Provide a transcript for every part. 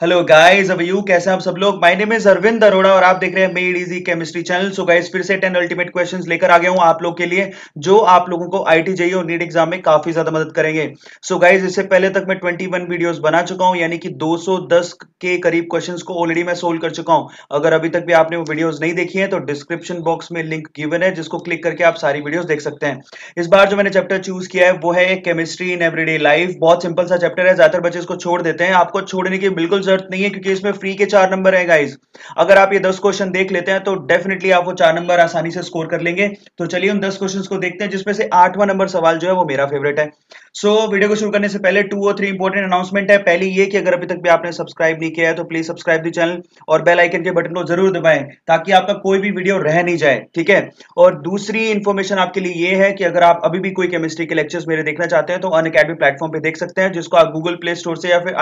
Hello guys अब you कैसे आप सब लोग? My name is Arvind Arora और आप देख रहे हैं made easy chemistry channel so guys फिर से 10 अल्टीमेट क्वेश्चंस लेकर आ गया हूँ आप लोग के लिए, जो आप लोगों को आईटी जेई और नीट एग्ज़ाम में काफ़ी ज़्यादा मदद करेंगे. सो गाइस इससे पहले तक मैं 21 वीडियोस बना चुका हूँ, यानी कि 210 के करीब क्वेश्चन को ऑलरेडी मैं सोल्व कर चुका हूँ. अगर अभी तक भी आपने वो वीडियोज़ नहीं देखी है तो डिस्क्रिप्शन बॉक्स में लिंक गिवन है, जिसको क्लिक करके आप सारी वीडियोस देख सकते हैं. इस बार जो मैंने चैप्टर चूज़ किया है, वो है केमिस्ट्री इन एवरीडे लाइफ बहुत सिंपल सा चैप्टर है, ज़्यादातर बच्चे इसको छोड़ देते हैं. आपको छोड़ने की बिल्कुल ज़रूरत नहीं है क्योंकि इसमें फ्री के चार नंबर है गाइज़ अगर आप ये दस क्वेश्चन देख लेते हैं तो डेफिनेटली आप वो चार नंबर आसानी से स्कोर कर लेंगे. तो चलिए उन दस क्वेश्चन को देखते हैं जिसमें से आठवां नंबर सवाल जो है वो मेरा फेवरेट है. सो so, वीडियो को शुरू करने से पहले टू और थ्री इंपॉर्टेंट अनाउंसमेंट है. पहली ये कि अगर अभी तक भी आपने सब्सक्राइब नहीं किया है तो प्लीज़ सब्सक्राइब दी चैनल और बेल आइकन के बटन को ज़रूर दबाएँ ताकि आपका कोई भी वीडियो रह नहीं जाए ठीक है? और दूसरी इंफॉर्मेशन आपके लिए ये है कि अगर आप अभी भी कोई केमिस्ट्री के लेक्चर्स मेरे देखना चाहते हैं तो अन अकेडमी प्लेटफॉर्म पे देख सकते हैं जिसको आप गूगल प्ले स्टोर से या फिर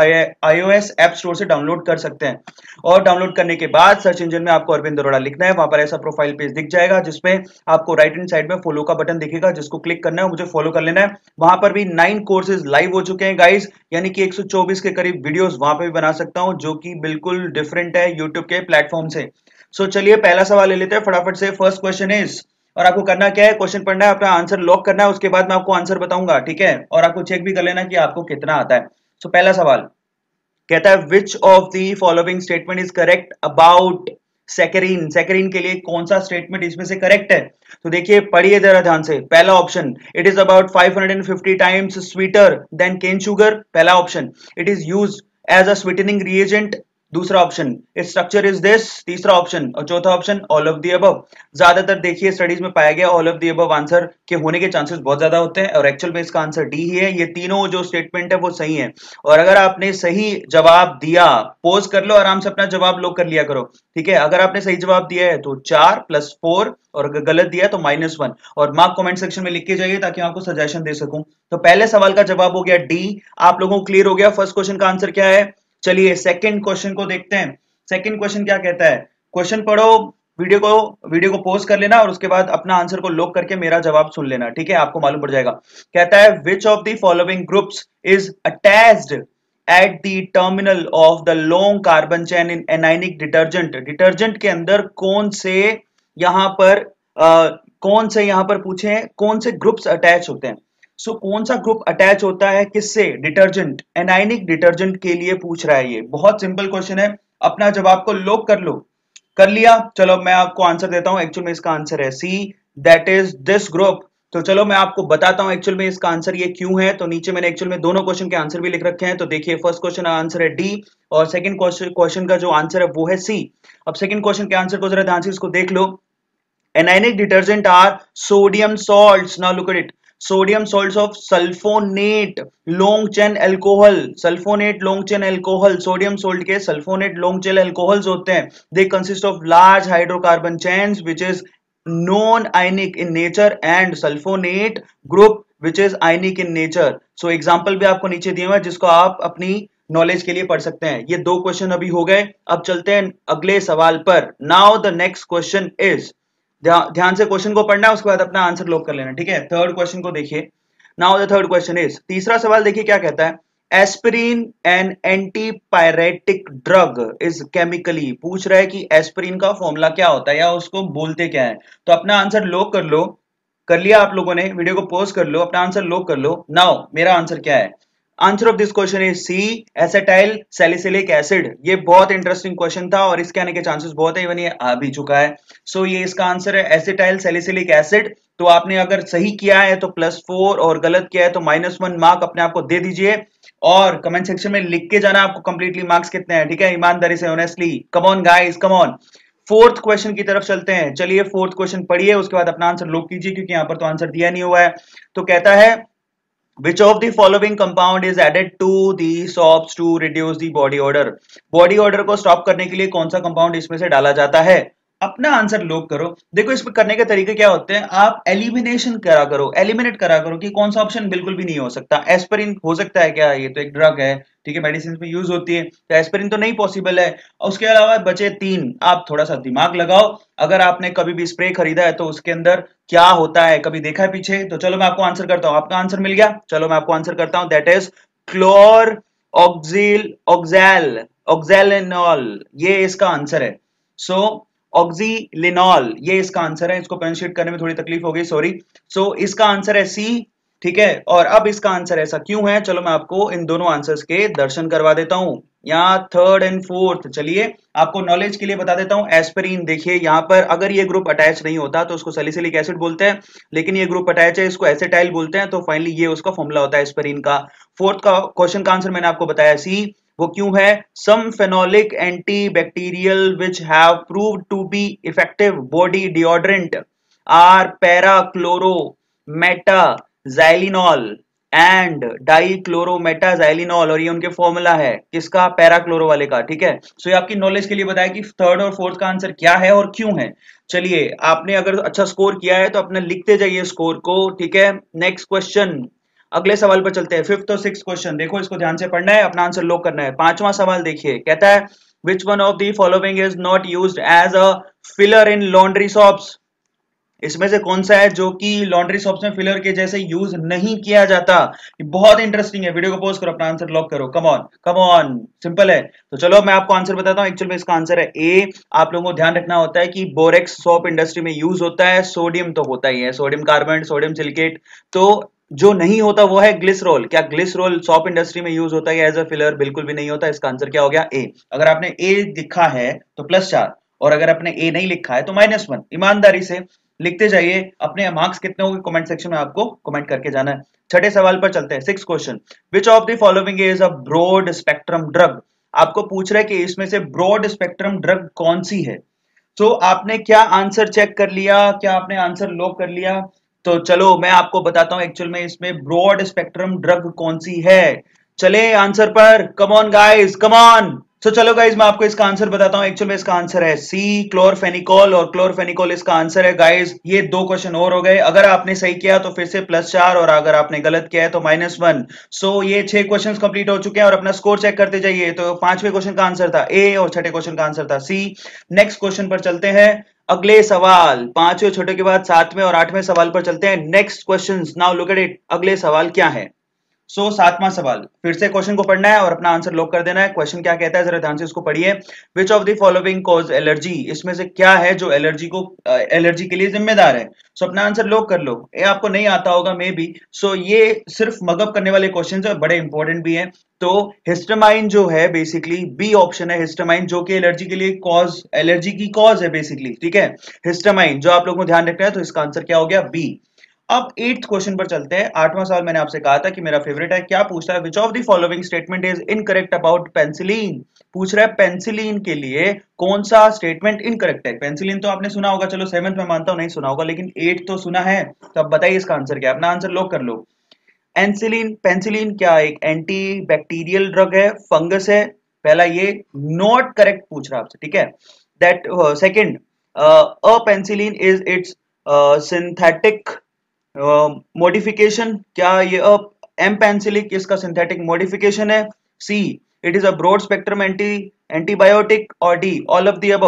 आईओएस ऐप स्टोर से डाउनलोड कर सकते हैं। और डाउनलोड करने के बाद सर्च इंजन में आपको अरविंद अरोड़ा लिखना है वहाँ पर ऐसा प्रोफ़ाइल पेज दिख जाएगा जिसमें आपको राइट हैंड साइड में फॉलो का बटन दिखेगा जिसको क्लिक करना है मुझे फॉलो कर लेना है। वहाँ पर भी नाइन कोर्सेज लाइव हो चुके हैं गाइज़ यानी कि 124 के करीब वीडियोस वहाँ पे भी बना सकता हूँ जो कि बिल्कुल डिफरेंट है यूट्यूब के प्लेटफॉर्म से। सो चलिए पहला सवाल ले लेते हैं फटाफट से। फ़र्स्ट क्वेश्चन इज़ और आपको करना क्या है? क्वेश्चन पढ़ना है अपना आंसर लॉक करना है उसके बाद मैं आपको आंसर बताऊँगा ठीक है? और आपको चेक भी कर लेना कि आपको कितना आता है। सो so, पहला सवाल कहता है which of the following statement is correct about saccharin saccharin के लिए कौन सा स्टेटमेंट इसमें से करेक्ट है? तो देखिए, पढ़िए जरा ध्यान से। पहला option it is about 550 times sweeter than cane sugar पहला option it is use as a sweetening reagent दूसरा ऑप्शन स्ट्रक्चर इज़ दिस तीसरा ऑप्शन और चौथा option all of the above ज़्यादातर देखिए स्टडीज़ में पाया गया all of the above answer के होने के चांसेस बहुत ज़्यादा होते हैं, और एक्चुअल में इसका आंसर डी ही है. ये तीनों जो स्टेटमेंट है वो सही है. और अगर आपने सही जवाब दिया पोज कर लो, आराम से अपना जवाब लोग कर लिया करो. ठीक है? अगर आपने सही जवाब दिया है तो चार प्लस फोर और अगर गलत दिया तो माइनस वन और मार्क कमेंट सेक्शन में लिख के जाइए, ताकि आपको सजेशन दे सकूँ. तो पहले सवाल का जवाब हो गया डी आप लोगों को क्लियर हो गया फ़र्स्ट क्वेश्चन का आंसर क्या है? चलिए सेकंड क्वेश्चन को देखते हैं। सेकंड क्वेश्चन क्या कहता है? क्वेश्चन पढ़ो वीडियो को वीडियो को पोस्ट कर लेना और उसके बाद अपना आंसर को लॉक करके मेरा जवाब सुन लेना ठीक है? आपको मालूम पड़ जाएगा। कहता है which of the following groups is attached at the terminal of the long carbon chain in anionic detergent detergent के अंदर कौन से यहाँ पर आ, कौन से यहाँ पर पूछे कौन से ग्रुप्स अटैच होते हैं? सो so, कौन सा ग्रुप अटैच होता है? किससे? डिटर्जेंट एनाइनिक डिटर्जेंट के लिए पूछ रहा है ये। बहुत सिंपल क्वेश्चन है। अपना जवाब को लोक कर लो। कर लिया। चलो मैं आपको आंसर देता हूँ। एक्चुअल में इसका आंसर है C that is this group तो चलो मैं आपको बताता हूँ एक्चुअल में इसका आंसर ये क्यों है। तो नीचे मैंने एक्चुअल में दोनों क्वेश्चन के आंसर भी लिख रखे हैं। तो देखिए फ़र्स्ट क्वेश्चन का आंसर है डी और सेकंड क्वेश्चन का जो आंसर है वो है सी अब सेकंड क्वेश्चन के आंसर को जरा ध्यान से इसको देख लो। Anionic detergent are sodium salts now look it sodium salt of sulphonate long chain alcohol sulphonate long chain alcohol sodium salt के सल्फोनेट लॉन्ग चेन एल्कोहल्स होते हैं। They consist of large hydrocarbon chain which is non ionic in nature and sulphonate group which is ionic in nature so example भी आपको नीचे दिए हुए जिसको आप अपनी नॉलेज के लिए पढ़ सकते हैं। ये दो क्वेश्चन अभी हो गए। अब चलते हैं अगले सवाल पर। Now the next question is ध्यान से क्वेश्चन को पढ़ना है उसके बाद अपना आंसर लॉक कर लेना, ठीक है? थर्ड क्वेश्चन को देखिए। Now the third question is तीसरा सवाल देखिए क्या कहता है? Aspirin an antipyretic drug is chemically पूछ रहा है कि एस्पिरिन का फॉर्मूला क्या होता है या उसको बोलते क्या है? तो अपना आंसर लॉक कर लो। कर लिया आप लोगों ने वीडियो को पोस्ट कर लो, अपना आंसर लॉक कर लो। नाउ मेरा आंसर क्या है? Answer of this question is C acetyl salicylic acid ये बहुत इंटरेस्टिंग क्वेश्चन था और इसके आने के चांसेस बहुत है इवन ये आ भी चुका है। सो so, ये इसका आंसर है एसेटाइल सैलिसिलिक एसिड तो आपने अगर सही किया है तो प्लस फोर और गलत किया है तो माइनस वन मार्क अपने आप को दे दीजिए। और कमेंट सेक्शन में लिख के जाना आपको कंप्लीटली मार्क्स कितने हैं ठीक है? ईमानदारी से honestly come on guys come fourth question की तरफ़ चलते हैं। चलिए फोर्थ क्वेश्चन पढ़िए उसके बाद अपना आंसर लोग कीजिए क्योंकि यहाँ पर तो आंसर दिया नहीं हुआ है। तो कहता है which of the following compound is added to the soaps to reduce the body odor body odor को stop करने के लिए कौन सा compound इसमें से डाला जाता है अपना आंसर लोग करो। देखो, इसमें करने के तरीके क्या होते हैं? आप एलिमिनेशन करा करो एलिमिनेट करा करो कि कौन सा ऑप्शन बिल्कुल भी नहीं हो सकता। एस्पिरिन हो सकता है क्या? ये तो एक ड्रग है, ठीक है? मेडिसिन में यूज़ होती है। तो एस्पिरिन तो नहीं पॉसिबल है। उसके अलावा बचे तीन। आप थोड़ा सा दिमाग लगाओ। अगर आपने कभी भी स्प्रे खरीदा है तो उसके अंदर क्या होता है? कभी देखा है पीछे? तो चलो मैं आपको आंसर करता हूँ। आपका आंसर मिल गया? चलो मैं आपको आंसर करता हूँ। दैट इज़ क्लोर ऑक्सिल ऑक्सैल ऑक्जेलिनॉल ये इसका आंसर है। सो ऑक्सीलिनॉल ये इसका आंसर है, इसको प्रोनाउंशिएट करने में थोड़ी तकलीफ़ होगी सॉरी सो इसका आंसर है सी ठीक है? और अब इसका आंसर ऐसा क्यों है? चलो मैं आपको इन दोनों आंसर्स के दर्शन करवा देता हूँ। यहाँ थर्ड एंड फोर्थ चलिए, आपको नॉलेज के लिए बता देता हूँ। एस्पेरिन देखिए, यहाँ पर अगर ये ग्रुप अटैच नहीं होता तो उसको सैलिसिलिक एसिड बोलते हैं, लेकिन ये ग्रुप अटैच है, इसको एसिटाइल बोलते हैं तो फाइनली ये उसका फॉर्मूला होता है एस्पेरिन का। फोर्थ का क्वेश्चन का आंसर मैंने आपको बताया सी वो क्यों है? Some phenolic anti bacterial which have proved to be effective body deodorant are parachloro meta and dichlorometaxylenol और ये उनके फॉर्मूला है। किसका? पैराक्लोरो वाले का, ठीक है? सो ये आपकी नॉलेज के लिए बताया कि थर्ड और फोर्थ का आंसर क्या है और क्यों है। चलिए, आपने अगर अच्छा स्कोर किया है तो अपने लिखते जाइए स्कोर को, ठीक है? नेक्स्ट क्वेश्चन अगले सवाल पर चलते हैं। फिफ्थ और सिक्स क्वेश्चन देखो इसको ध्यान से पढ़ना है, अपना आंसर लॉक करना है। पांचवा सवाल देखिए, कहता है which one of the following is not use as a filler in laundry shops इसमें से कौन सा है जो कि लॉन्ड्री शॉप्स में फिलर के जैसे यूज़ नहीं किया जाता? बहुत इंटरेस्टिंग है वीडियो को पोस्ट करो, अपना आंसर लॉक करो। Come on come on simple है। तो चलो मैं आपको आंसर बताता हूँ। एक्चुअल में इसका आंसर है ए आप लोगों को ध्यान रखना होता है कि बोरेक्स सोप इंडस्ट्री में यूज़ होता है सोडियम तो होता ही है। सोडियम कार्बन सोडियम सिलिकेट तो जो नहीं होता वो है ग्लिसरोल। क्या ग्लिसरोल सॉप इंडस्ट्री में यूज़ होता है एज अ फिलर बिल्कुल भी नहीं होता। इसका आंसर क्या हो गया? ए अगर आपने ए लिखा है तो प्लस चार। और अगर आपने ए नहीं लिखा है तो माइनस वन ईमानदारी से लिखते जाइए। अपने मार्क्स कितने होंगे कमेंट सेक्शन में आपको कमेंट करके जाना है। छठे सवाल पर चलते हैं। Six question which of the following is a broad spectrum drug आपको पूछ रहा है कि इसमें से ब्रॉड स्पेक्ट्रम ड्रग कौन सी है? तो आपने क्या आंसर चेक कर लिया? क्या आपने आंसर लॉक कर लिया? तो चलो, मैं आपको बताता हूँ एक्चुअल में इसमें ब्रॉड स्पेक्ट्रम ड्रग कौन सी है? चले आंसर पर। कमॉन गाइस कमॉन तो चलो गाइज़ मैं आपको इसका आंसर बताता हूँ एक्चुअल में इसका आंसर है सी क्लोरफेनिकोल और क्लोरफेनिकोल इसका आंसर है गाइज़ ये दो क्वेश्चन और हो गए। अगर आपने सही किया तो फिर से प्लस चार, और अगर आपने गलत किया है तो माइनस वन सो ये छह क्वेश्चन कंप्लीट हो चुके हैं, और अपना स्कोर चेक करते जाइए। तो पाँचवें क्वेश्चन का आंसर था ए और छठे क्वेश्चन का आंसर था सी नेक्स्ट क्वेश्चन पर चलते हैं। अगले सवाल, पाँचवें छोटे के बाद सातवें और आठवें सवाल पर चलते हैं। Next question now look at it अगले सवाल क्या है? सो so, सातवां सवाल। फिर से क्वेश्चन को पढ़ना है और अपना आंसर लॉक कर देना है। क्वेश्चन क्या कहता है? जरा ध्यान से इसको पढ़िए। Which of the following cause allergy इसमें से क्या है जो एलर्जी को एलर्जी के लिए जिम्मेदार है? सो so, अपना आंसर लॉक कर लो। ये आपको नहीं आता होगा मे बी सो ये सिर्फ़ मगअप करने वाले क्वेश्चन है बड़े इंपॉर्टेंट भी है। तो हिस्टमाइन जो है बेसिकली बी ऑप्शन है हिस्टमाइन जो कि एलर्जी के लिए कॉज एलर्जी की कॉज है बेसिकली ठीक है? हिस्टमाइन जो आप लोगों को ध्यान रखना है तो इसका आंसर क्या हो गया? बी अब एट्थ क्वेश्चन पर चलते हैं। आठवां सवाल मैंने आपसे कहा था कि मेरा फेवरेट है। क्या पूछता है which of the following statement is incorrect about penicillin पूछ रहा है पेंसिलिन के लिए कौन सा स्टेटमेंट इनकरेक्ट है? पेंसिलिन तो आपने सुना होगा, चलो सेवंथ में मानता हूँ, नहीं सुना होगा, लेकिन एट तो सुना है। तो अब बताइए इसका आंसर क्या अपना आंसर लॉक कर लो। एंसिलिन पेंसिलीन क्या एक एंटी बैक्टीरियल ड्रग है? फंगस है? पहला ये नॉट करेक्ट पूछ रहा आपसे, ठीक है? That second a penicillin is its synthetic modification क्या ये एम पेंसिलिक इसका सिंथेटिक मॉडिफिकेशन है? C it is a broad spectrum anti antibiotic और डी ऑल ऑफ़ दी अब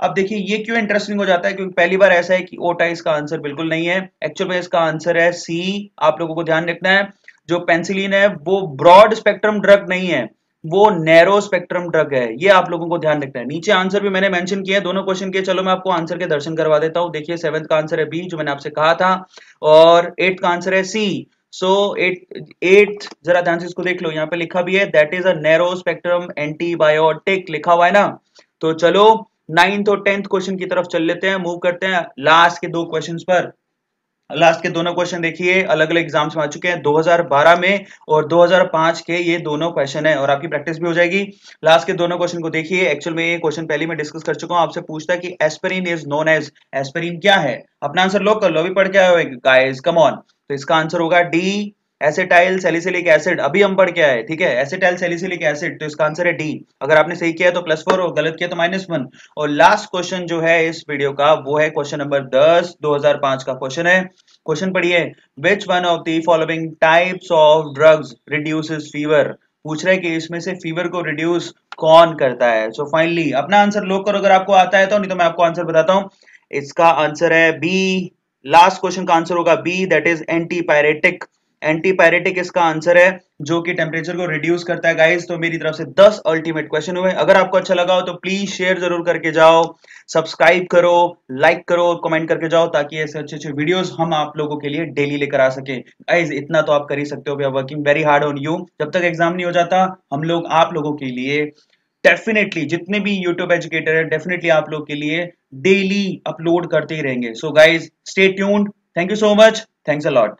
अब देखिए, ये क्यों इंटरेस्टिंग हो जाता है? क्योंकि पहली बार ऐसा है कि ओटा इसका आंसर बिल्कुल नहीं है। एक्चुअल में इसका आंसर है सी आप लोगों को ध्यान रखना है। जो पेंसिलिन है, वो ब्रॉड स्पेक्ट्रम ड्रग नहीं है। वो नैरो स्पेक्ट्रम ड्रग है, ये आप लोगों को ध्यान रखना है। नीचे आंसर भी मैंने मेंशन किया है दोनों क्वेश्चन के चलो मैं आपको आंसर के दर्शन करवा देता हूँ। देखिए सेवंथ का आंसर है बी जो मैंने आपसे कहा था, और एट का आंसर है सी सो एट एट जरा ध्यान से इसको देख लो, यहाँ पे लिखा भी है that is a narrow spectrum antibiotic लिखा हुआ है ना? तो चलो नाइन्थ और टेंथ क्वेश्चन की तरफ़ चल लेते हैं मूव करते हैं लास्ट के दो क्वेश्चन पर। लास्ट के दोनों क्वेश्चन देखिए अलग अलग एग्ज़ाम्स में आ चुके हैं 2012 में और 2005 के ये दोनों क्वेश्चन है और आपकी प्रैक्टिस भी हो जाएगी। लास्ट के दोनों क्वेश्चन को देखिए एक्चुअल में ये क्वेश्चन पहले मैं डिस्कस कर चुका हूँ, आपसे पूछता है कि aspirin is known as aspirin क्या है? अपना आंसर लोग कर लो, अभी पढ़ के गाइस कम ऑन तो इसका आंसर होगा डी एसिटाइल सेलिसिलिक एसिड अभी हम पढ़ के आए, ठीक है? एसिटाइल सेलिसिलिक एसिड तो इसका आंसर है डी अगर आपने सही किया तो प्लस फोर और गलत किया तो माइनस वन और लास्ट क्वेश्चन जो है इस वीडियो का, वो है क्वेश्चन नंबर दस 2005 का क्वेश्चन है। क्वेश्चन पढ़िए which one of the following types of drugs reduces fever पूछ रहे कि इसमें से फीवर को रिड्यूस कौन करता है? सो so फाइनली अपना आंसर लोग करो, अगर आपको आता है तो नहीं तो मैं आपको आंसर बताता हूँ। इसका आंसर है बी लास्ट क्वेश्चन का आंसर होगा B that is antipyretic antipyretic इसका आंसर है, जो कि टेम्परेचर को रिड्यूस करता है गाइस तो मेरी तरफ़ से 10 अल्टीमेट क्वेश्चन हुए अगर आपको अच्छा लगा हो तो प्लीज़ शेयर ज़रूर करके जाओ सब्सक्राइब करो लाइक करो कमेंट करके जाओ, ताकि ऐसे अच्छे अच्छे वीडियोस हम आप लोगों के लिए डेली लेकर आ सके। गाइस इतना तो आप कर ही सकते हो we are working very hard on you जब तक एग्ज़ाम नहीं हो जाता, हम लोग आप लोगों के लिए डेफिनेटली जितने भी यूट्यूब एजुकेटर है डेफिनेटली आप लोग के लिए डेली अपलोड करते ही रहेंगे। So guys stay tuned thank you so much thanks a lot